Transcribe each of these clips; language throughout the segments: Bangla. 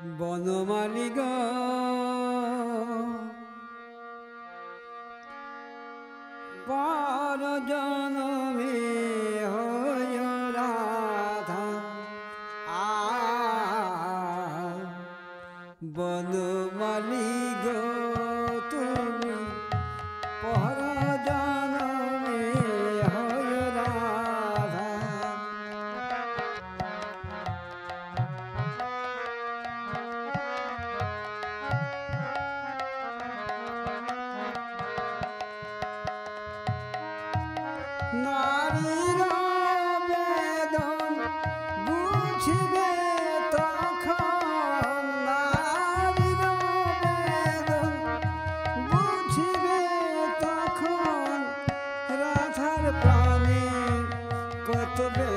বনমালী গ পর জনমে হয় রাধা। আ বনমালী গ তুমি নারীর বেদন বুঝবে তখন নারীর বেদন বুঝবে তখন রাধার প্রাণে কত বেদন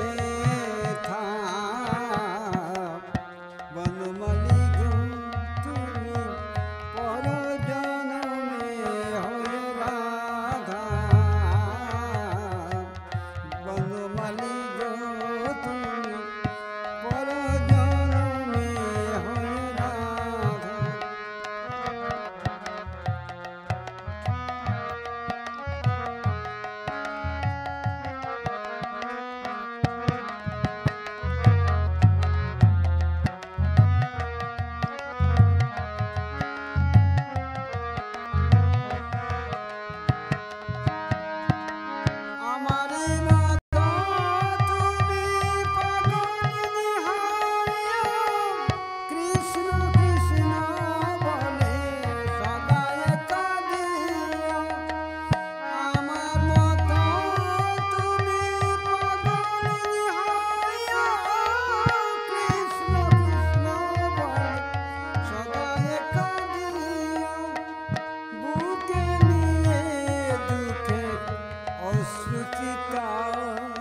शिका